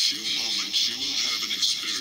In a few moments, you will have an experience.